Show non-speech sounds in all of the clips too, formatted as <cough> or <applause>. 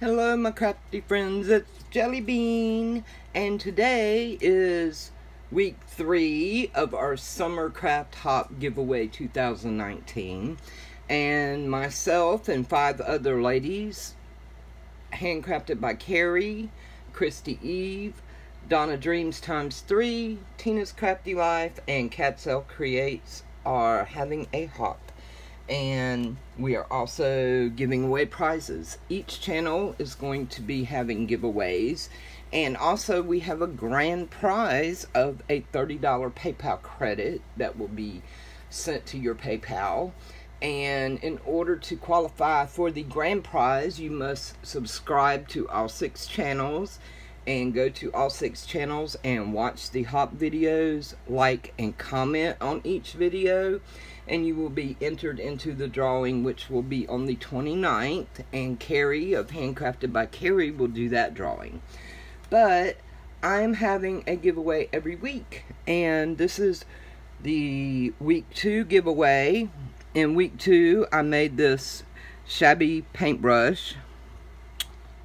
Hello my crafty friends, it's Jelly Bean and today is week three of our Summer Craft Hop giveaway 2019 and myself and five other ladies handcrafted by Carrie, Christie Eve, Donna Dreams times three, Tina's Crafty Life, and Katzel Creates are having a hop and we are also giving away prizes. Each channel is going to be having giveaways. And also we have a grand prize of a $30 PayPal credit that will be sent to your PayPal. And in order to qualify for the grand prize you must subscribe to all six channels and go to all six channels and watch the hop videos like and comment on each video and you will be entered into the drawing which will be on the 29th and Carrie of Handcrafted by Carrie will do that drawing. But I'm having a giveaway every week and this is the week two giveaway. In week two I made this shabby paintbrush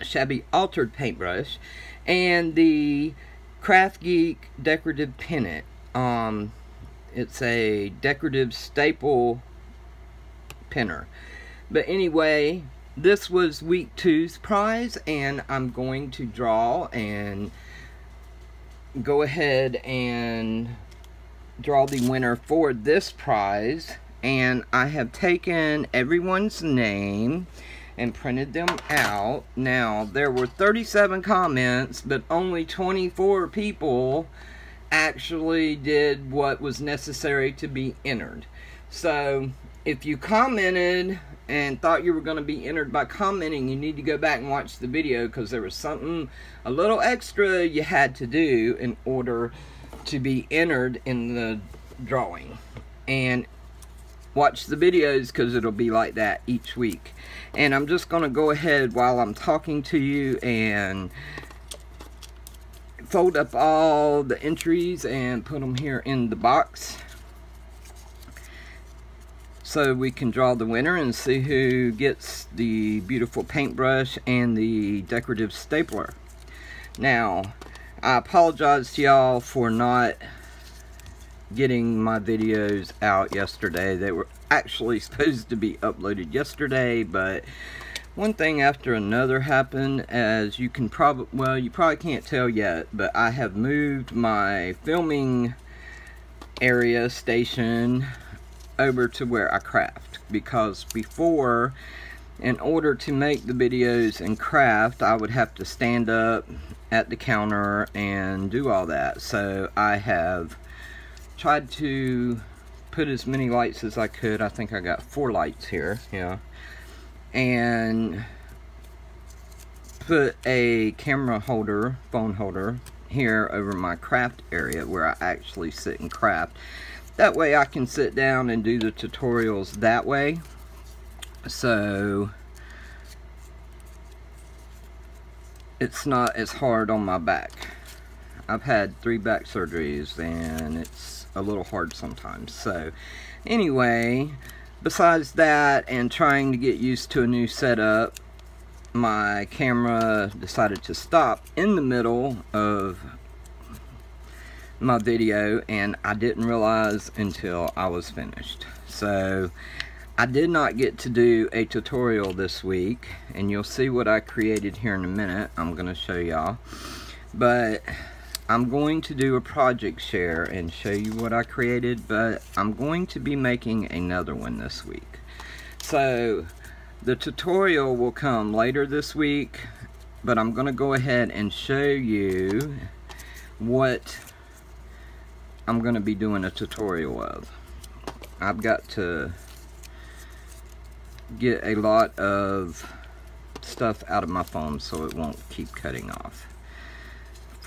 shabby altered paintbrush and the Craft Geek decorative pennant. Um it's a decorative staple pinner. But anyway, this was week two's prize and I'm going to draw and go ahead and draw the winner for this prize and I have taken everyone's name and printed them out. Now, there were 37 comments, but only 24 people actually did what was necessary to be entered. So if you commented and thought you were going to be entered by commenting, you need to go back and watch the video because there was something a little extra you had to do in order to be entered in the drawing. And watch the videos because it'll be like that each week. And I'm just going to go ahead while I'm talking to you and fold up all the entries and put them here in the box so we can draw the winner and see who gets the beautiful paintbrush and the decorative stapler. Now, I apologize to y'all for not getting my videos out yesterday. They were actually <laughs> supposed to be uploaded yesterday, but one thing after another happened as you can probably well you probably can't tell yet but I have moved my filming area station over to where I craft. Because before in order to make the videos and craft I would have to stand up at the counter and do all that. So I have tried to put as many lights as I could. I think I got four lights here yeah and put a camera holder, phone holder, here over my craft area where I actually sit and craft. That way I can sit down and do the tutorials that way. So it's not as hard on my back. I've had three back surgeries and it's a little hard sometimes. So anyway, besides that and trying to get used to a new setup my camera decided to stop in the middle of my video and I didn't realize until I was finished. So I did not get to do a tutorial this week and you'll see what I created here in a minute. I'm gonna show y'all. But I'm going to do a project share and show you what I created, but I'm going to be making another one this week. So the tutorial will come later this week, but I'm going to go ahead and show you what I'm going to be doing a tutorial of. I've got to get a lot of stuff out of my phone so it won't keep cutting off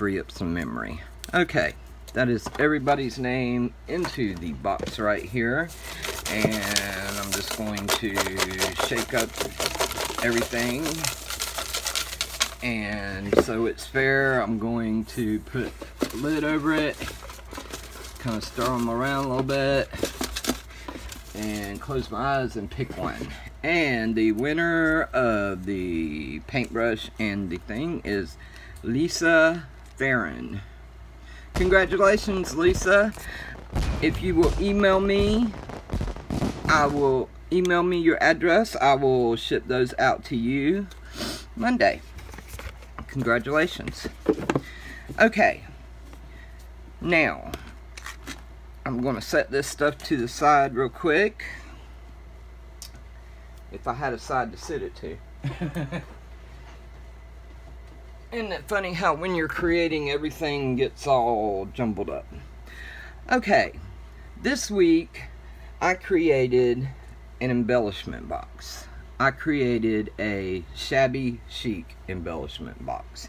free up some memory. Okay, that is everybody's name into the box right here. And I'm just going to shake up everything. And so it's fair, I'm going to put a lid over it, kind of stir them around a little bit, and close my eyes and pick one. And the winner of the paintbrush and the thing is Lisa Farron. Congratulations, Lisa. If you will email me, I will email me your address. I will ship those out to you Monday. Congratulations. Okay. Now, I'm going to set this stuff to the side real quick. If I had a side to sit it to. <laughs> Isn't it funny how when you're creating everything gets all jumbled up? Okay, this week I created an embellishment box. I created a shabby chic embellishment box.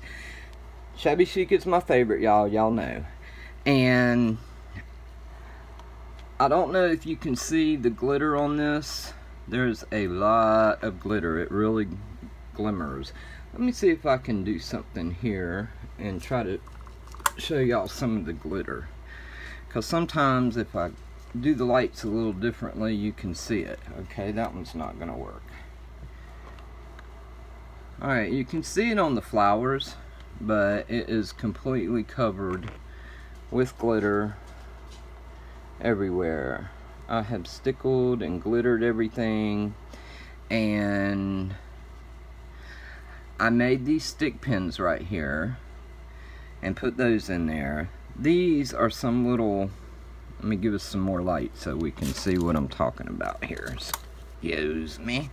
Shabby chic is my favorite, y'all. Y'all know. And I don't know if you can see the glitter on this. There's a lot of glitter. It really glimmers. Let me see if I can do something here and try to show y'all some of the glitter. Because sometimes if I do the lights a little differently, you can see it. Okay, that one's not to work. Alright, you can see it on the flowers, but it is completely covered with glitter everywhere. I have stickled and glittered everything, and I made these stick pins right here and put those in there. These are some little, let me give us some more light so we can see what I'm talking about here. Excuse me.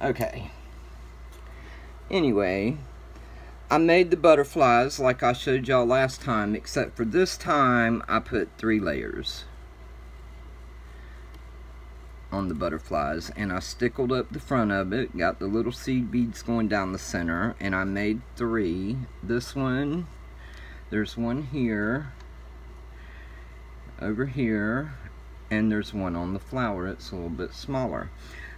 Okay. Anyway, I made the butterflies like I showed y'all last time, except for this time I put three layers on the butterflies and I stickled up the front of it got the little seed beads going down the center and I made three. This one there's one here over here and there's one on the flower. It's a little bit smaller.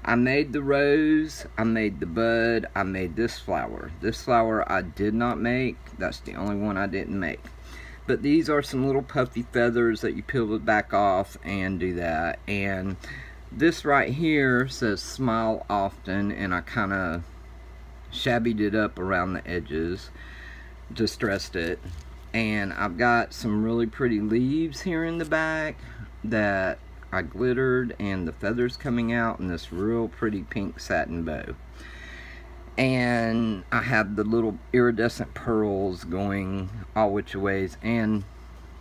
I made the rose I made the bud I made this flower. This flower I did not make. That's the only one I didn't make. But these are some little puffy feathers that you peel it back off and do that. And this right here says smile often and I kind of shabbied it up around the edges distressed it. And I've got some really pretty leaves here in the back that I glittered and the feathers coming out and this real pretty pink satin bow. And I have the little iridescent pearls going all which ways and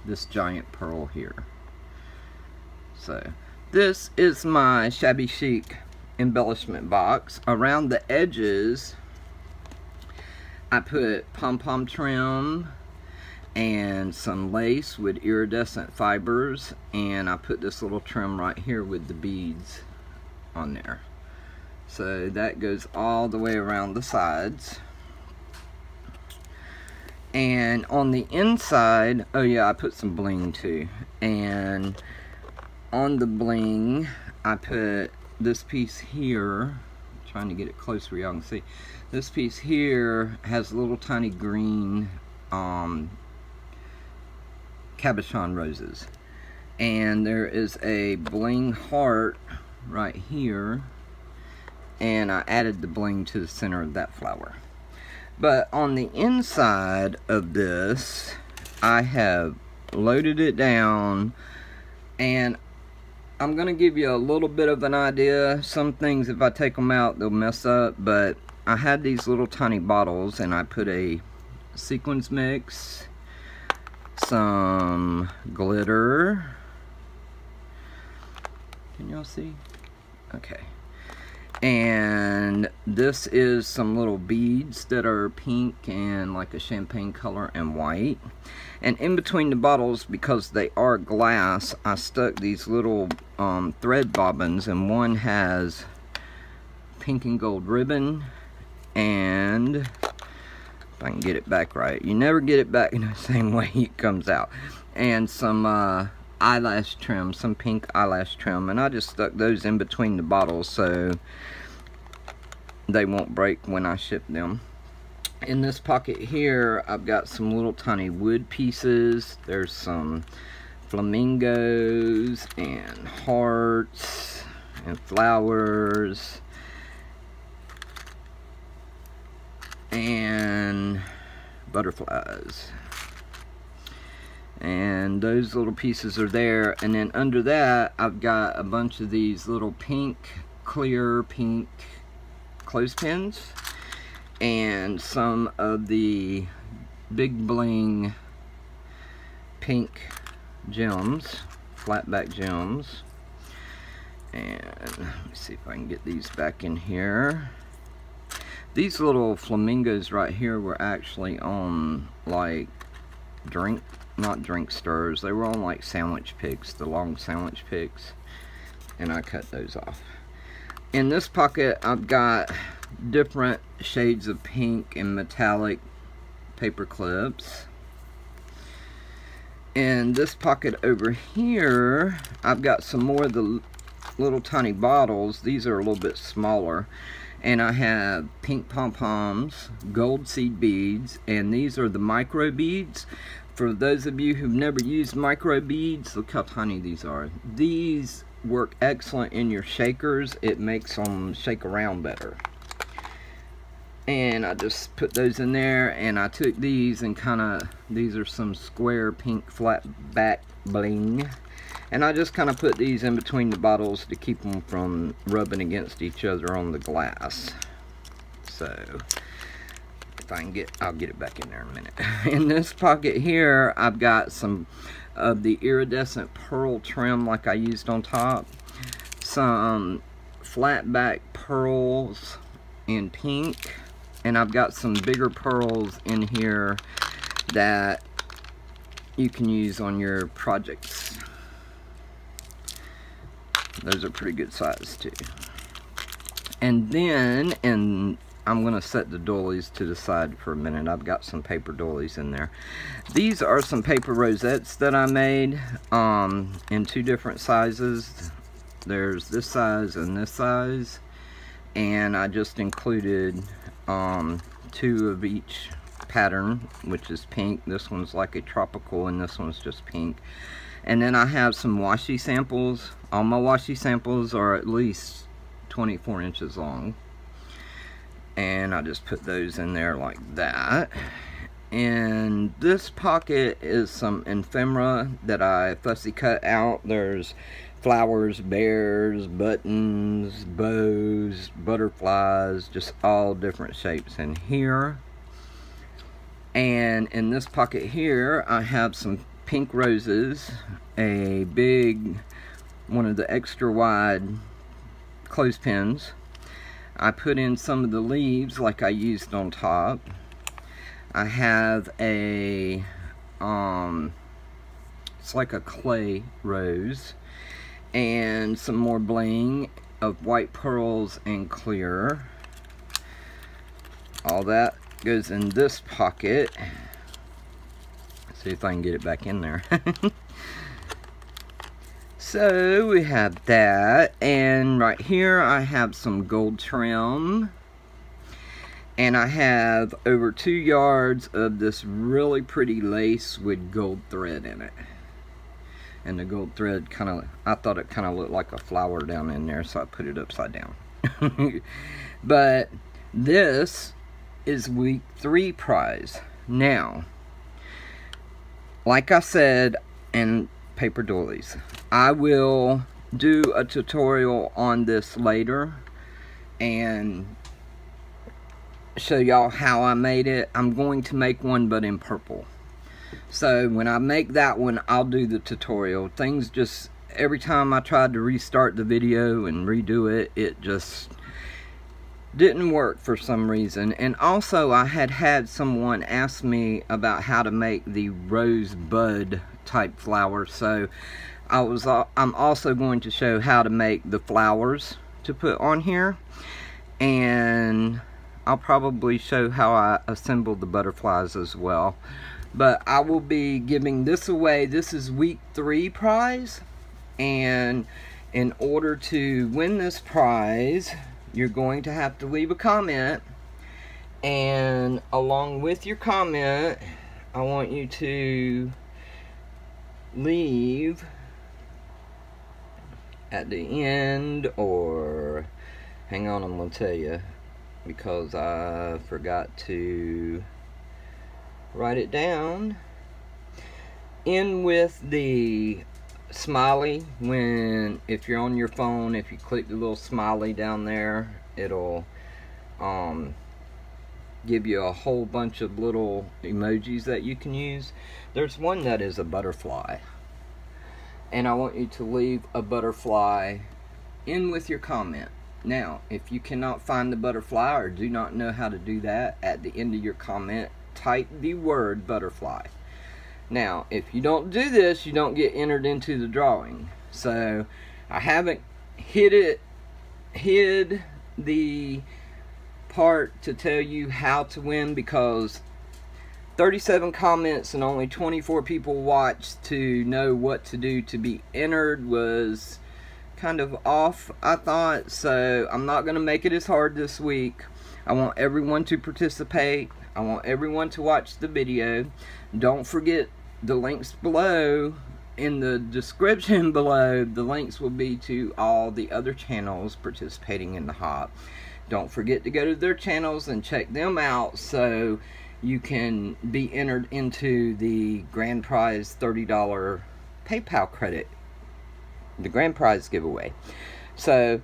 this giant pearl here. So this is my shabby chic embellishment box. Around the edges, I put pom-pom trim and some lace with iridescent fibers and I put this little trim right here with the beads on there. So that goes all the way around the sides. And on the inside, oh yeah, I put some bling too. And on the bling, I put this piece here, trying to get it closer y'all can see. This piece here has a little tiny green um, cabochon roses. And there is a bling heart right here. And I added the bling to the center of that flower. But on the inside of this, I have loaded it down and I'm going to give you a little bit of an idea. Some things, if I take them out, they'll mess up. But I had these little tiny bottles, and I put a sequins mix, some glitter. Can y'all see? Okay and this is some little beads that are pink and like a champagne color and white. And in between the bottles because they are glass I stuck these little um, thread bobbins and one has pink and gold ribbon and if I can get it back right you never get it back <laughs> in the same way it comes out. And some uh, eyelash trim, some pink eyelash trim, and I just stuck those in between the bottles so they won't break when I ship them. In this pocket here, I've got some little tiny wood pieces. There's some flamingos and hearts and flowers and butterflies and those little pieces are there. And then under that I've got a bunch of these little pink clear pink clothespins and some of the big bling pink gems flat back gems. And let me see if I can get these back in here. These little flamingos right here were actually on like drink not drink stirs they were on like sandwich picks the long sandwich picks and I cut those off. In this pocket I've got different shades of pink and metallic paper clips. In this pocket over here I've got some more of the little tiny bottles. These are a little bit smaller. And I have pink pom-poms, gold seed beads, and these are the micro beads. For those of you who've never used micro beads, look how tiny these are. These work excellent in your shakers. It makes them shake around better. And I just put those in there, and I took these and kind of, these are some square pink flat back bling and I just kind of put these in between the bottles to keep them from rubbing against each other on the glass. So, if I can get, I'll get it back in there in a minute. <laughs> In this pocket here, I've got some of the iridescent pearl trim like I used on top. Some flat back pearls in pink. And I've got some bigger pearls in here that you can use on your projects those are pretty good size too. And then, and I'm going to set the doilies to the side for a minute. I've got some paper doilies in there. These are some paper rosettes that I made um, in two different sizes. There's this size and this size. And I just included um, two of each pattern, which is pink. This one's like a tropical and this one's just pink. And then I have some washi samples. All my washi samples are at least 24 inches long. And I just put those in there like that. And this pocket is some ephemera that I fussy cut out. There's flowers, bears, buttons, bows, butterflies, just all different shapes in here. And in this pocket here, I have some pink roses, a big, one of the extra wide clothespins. I put in some of the leaves like I used on top. I have a, um, it's like a clay rose and some more bling of white pearls and clear. All that goes in this pocket. See if I can get it back in there. <laughs> so we have that. And right here I have some gold trim. And I have over two yards of this really pretty lace with gold thread in it. And the gold thread kind of, I thought it kind of looked like a flower down in there, so I put it upside down. <laughs> but this is week three prize. Now, like I said in paper doilies, I will do a tutorial on this later and show y'all how I made it. I'm going to make one but in purple. So when I make that one, I'll do the tutorial. Things just, every time I tried to restart the video and redo it, it just didn't work for some reason and also I had had someone ask me about how to make the rosebud type flower so I was I'm also going to show how to make the flowers to put on here. And I'll probably show how I assembled the butterflies as well. But I will be giving this away. This is week three prize. And in order to win this prize you're going to have to leave a comment. And along with your comment I want you to leave at the end or hang on I'm gonna tell you because I forgot to write it down. In with the smiley when if you're on your phone if you click the little smiley down there it'll um, give you a whole bunch of little emojis that you can use there's one that is a butterfly and I want you to leave a butterfly in with your comment now if you cannot find the butterfly or do not know how to do that at the end of your comment type the word butterfly now, if you don't do this, you don't get entered into the drawing. So, I haven't hit it, hid the part to tell you how to win because 37 comments and only 24 people watched to know what to do to be entered was kind of off, I thought. So, I'm not going to make it as hard this week. I want everyone to participate. I want everyone to watch the video. Don't forget the links below in the description <laughs> below the links will be to all the other channels participating in the hop don't forget to go to their channels and check them out so you can be entered into the grand prize $30 PayPal credit the grand prize giveaway so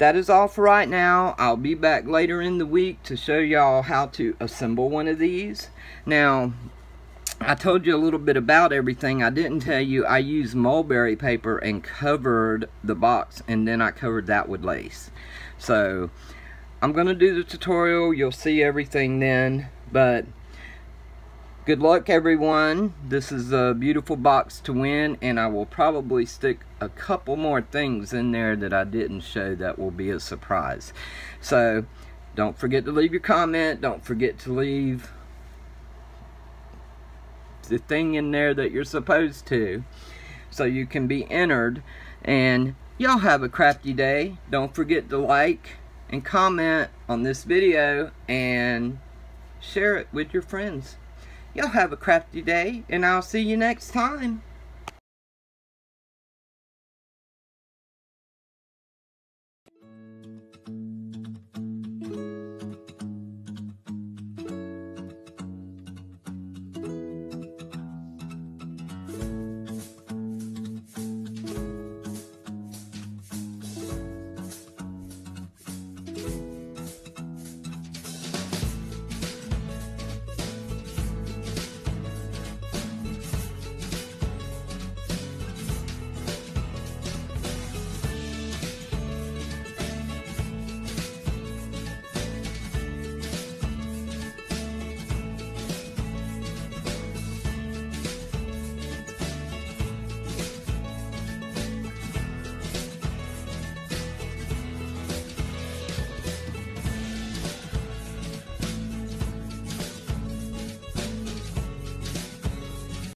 that is all for right now. I'll be back later in the week to show y'all how to assemble one of these. Now, I told you a little bit about everything. I didn't tell you I used mulberry paper and covered the box and then I covered that with lace. So, I'm going to do the tutorial. You'll see everything then. But, good luck everyone. This is a beautiful box to win and I will probably stick a couple more things in there that I didn't show that will be a surprise. So, don't forget to leave your comment. Don't forget to leave the thing in there that you're supposed to so you can be entered and y'all have a crafty day don't forget to like and comment on this video and share it with your friends. Y'all have a crafty day and I'll see you next time